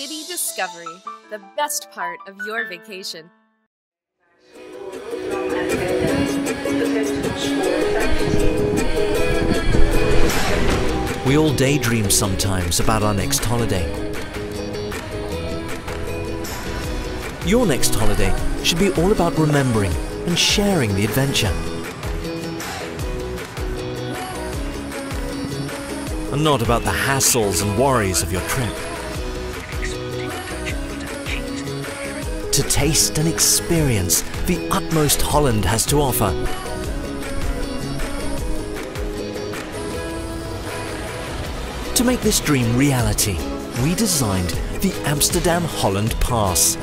City Discovery, the best part of your vacation. We all daydream sometimes about our next holiday. Your next holiday should be all about remembering and sharing the adventure. And not about the hassles and worries of your trip. To taste and experience the utmost Holland has to offer. To make this dream reality, we designed the Amsterdam Holland Pass.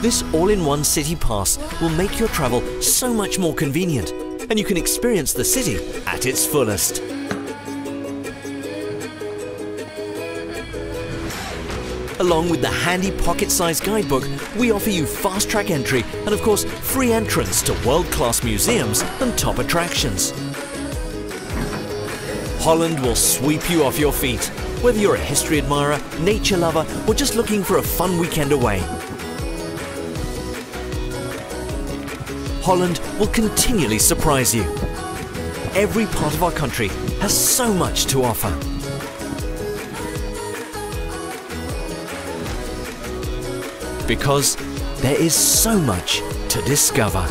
This all-in-one city pass will make your travel so much more convenient and you can experience the city at its fullest. Along with the handy pocket-sized guidebook, we offer you fast-track entry and of course free entrance to world-class museums and top attractions. Holland will sweep you off your feet, whether you're a history admirer, nature lover or just looking for a fun weekend away. Holland will continually surprise you. Every part of our country has so much to offer. Because there is so much to discover.